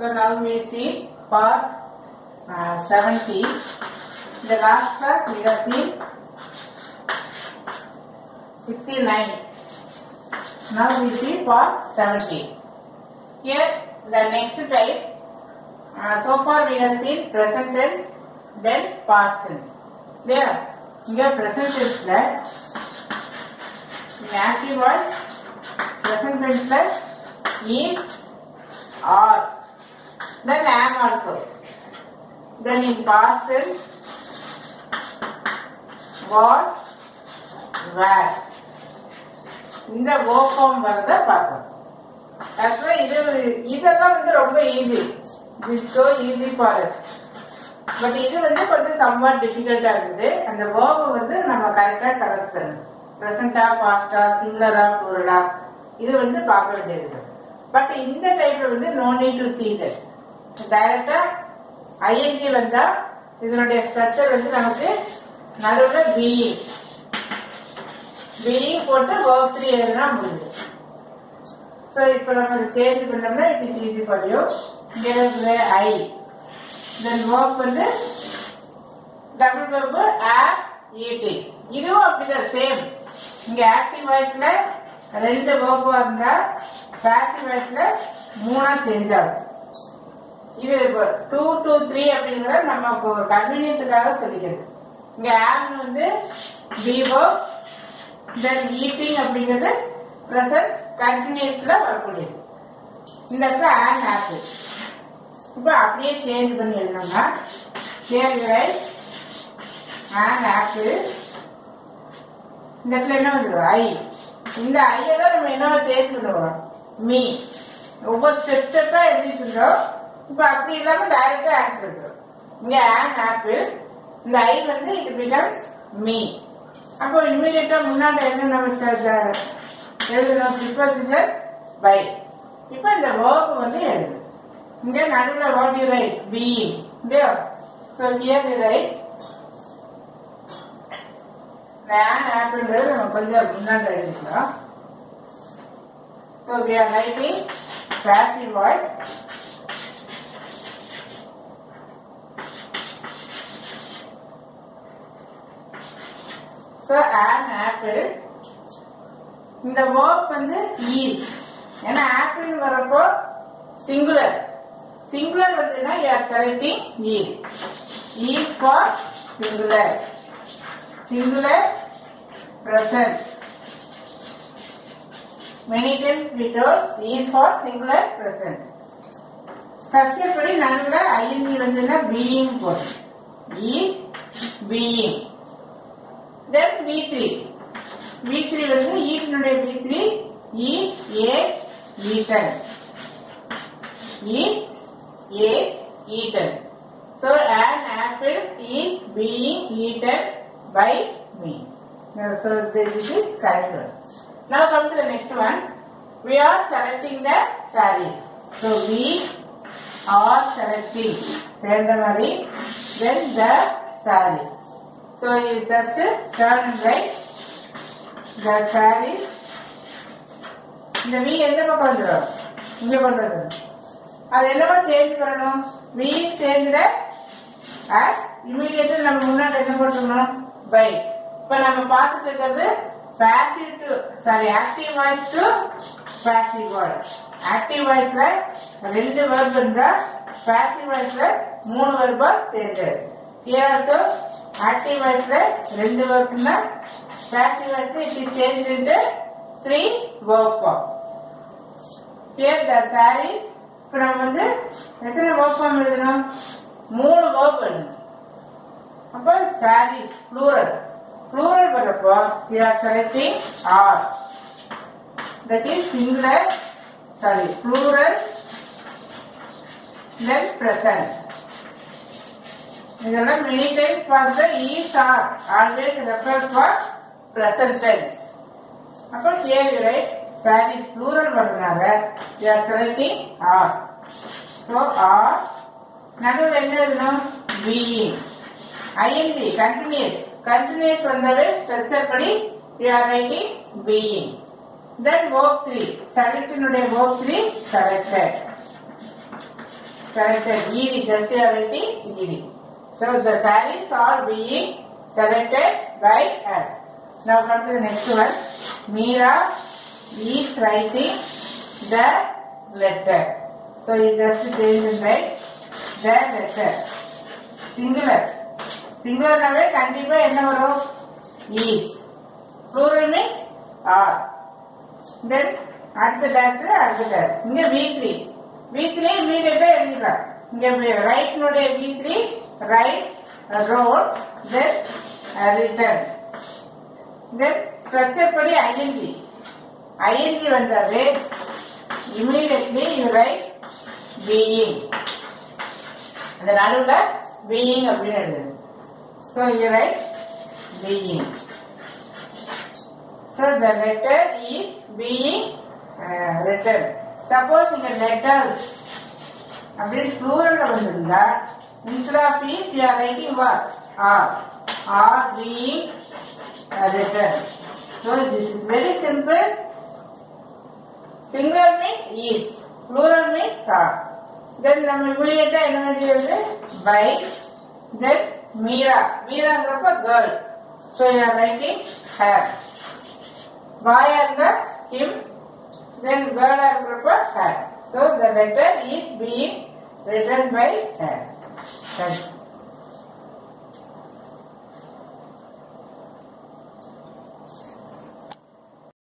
So now we will see part uh, 70. In the last class we have seen 69. Now we see part 70. Here the next type. Uh, so far we have seen present tense, then past tense. There, we have present tense that in active voice, present tense that is are then am also. Then in past tense, was, were. இந்த form வரத பார்த்தோம் ஆக்சுவலா இது இதெல்லாம் வந்து ரொம்ப easy it's so easy for but இது வந்து கொஞ்சம் சம்வாட் டிஃபிகல்ட்டா இருக்குது. அந்த வேர்பை வந்து நம்ம கரெக்டா செலக்ட் பண்ணணும். ப்ரெசண்டா பாஸ்டா சிங்குலரா ப்ளூரலா இது வந்து பார்க்க வேண்டியது. பட் இந்த டைப்ல வந்து no need to see that டைரக்டா ஐஎன்ஜி வந்தா இதனுடைய ஸ்ட்ரக்சர் வந்து நமக்கு நடுவில் பிஇ பிஇ போட்டு வேர்ப் த்ரீ எழுதுனா முடியுது ஸோ இப்போ நம்ம சேஞ்ச் பண்ணோம்னா இப்படி திருப்பி ஈஸி இங்கே ஐ தென் வேர்ப் வந்து டபுள் வெர்பு ஆப் ஈட்டி இதுவும் அப்படிதான் சேம் இங்க ஆக்டிவ் வாய்ஸ்ல ரெண்டு வேர்பா இருந்தா பாசிவ் வாய்ஸ்ல மூணா சேஞ்ச் ஆகும். இது டூ டூ த்ரீ அப்படிங்கிறத நமக்கு ஒரு கன்வீனியன்ட்டுக்காக சொல்லிக்கிறது. இங்க ஆம் வந்து பிஓ தென் ஈட்டிங் அப்படிங்கிறது பிரசன்ட் கண்டினியூஸ்ல வரக்கூடியது. இந்த இடத்துல ஆன் ஆப்பிள் இப்போ அப்படியே சேஞ்ச் பண்ணி எழுதணும்னா சேஞ்ச் ரைட் ஆன் ஆப்பிள் இந்த இடத்துல என்ன வந்துடும் ஐ இந்த ஐயை தான் நம்ம என்ன சேஞ்ச் பண்ணுவோம் மீ ஒவ்வொரு ஸ்டெப் ஸ்டெப்பா எழுதிட்டு இருந்தோம் இப்ப அப்படி இல்லாம டைரக்டா ஆட் பண்றோம் இங்க ஆன் ஆப்பிள் இந்த ஐ வந்து இட் பிகம்ஸ் மீ அப்போ இம்மிடியட்டா முன்னாடி என்ன நம்ம எழுதணும் ப்ரிப்போசிஷன் பை இப்ப இந்த வேர்ப் வந்து எழுது. இங்க நடுவில் வாட் யூ ரைட் பி இல்லையா? So here you write an ஆப்பிள்ன்றது நம்ம கொஞ்சம் முன்னாடி எழுதிக்கலாம். So we are writing passive voice So an apple. இந்த verb வந்து ஈஸ் ஏன்னா ஆப்பிள் வரப்போ சிங்குலர் சிங்குலர் வந்துன்னா you are selecting is is for singular singular present. Many times we told is for singular present. Structure படி நடுவில் ING வந்துன்னா being போடும் is being then V3 V3 வந்து ஈட்டினுடைய V3 eat ate eaten eat ate eaten so an apple is being eaten by me Now, so this is correct one now come to the next one we are selecting the sarees so we are selecting சேர்ந்த மாதிரி then the saree so you just turn right? The saree இந்த V எந்த பக்கம் வந்துடும் இங்க கொண்டு வந்துடும் அது என்னவா சேஞ்ச் பண்ணணும்? வி சேஞ்ச் இமீடியட்டா நம்ம முன்னாடி என்ன பண்ணணும் பை இப்ப நம்ம பார்த்துட்டு இருக்கிறது passive to sorry active voice to passive voice active வாய்ஸ்ல ரெண்டு வேர்ப் இருந்தா பேசிவ் வாய்ஸ்ல மூணு வேர்பா சேர்ந்தது ஹியர் ஆல்சோ ஆக்டிவ் வாய்ஸ்ல ரெண்டு வேர்ப் தான் passive it is change into three verb form here the sarees இப்ப நம்ம வந்து எத்தனை வேர்க் ஃபார்ம் எழுதணும்? மூணு வேர்க் எழுதணும். அப்போ சாரீஸ் ப்ளூரல் ப்ளூரல் வரப்போ we are selecting are that is singular sorry plural then present இதெல்லாம் many for the is are always refer for present tense அப்போ here you write sarees plural பண்றதுனால you are selecting are so are நடுவில் என்ன எழுதணும்? Being ING continuous continuous வந்தவே structure படி you are writing being then of three செலக்டினுடைய of three selected selected. ED just you are writing So the sarees are being selected by us. Now come to the next one. Meera is writing the letter. So it have to change and write the letter. Singular. Singular நாளே any number of is. Plural means are. Then அடுத்த days அடுத்த days இங்க V3. V3 இமீடியட்டா எழுதிக்கலாம் இங்க ரைட்னுடைய V3 right road then return then structure படி ing ing வந்தாவே immediately you write being அந்த நடுவுல being அப்படின்னு எழுதுது so you write being so the letter is being uh, written suppose இங்க letters அப்படின்னு plural வந்திருந்தா instead of is you are writing what are are being written so this is very simple singular means is plural means are then நம்ம இமீடியட்டா என்ன வேண்டியது by then Meera மீராங்கிறப்ப girl so you are writing her பாயா இருந்தா him then கேர்ளா இருக்கிறப்ப her so the letter is being written by her has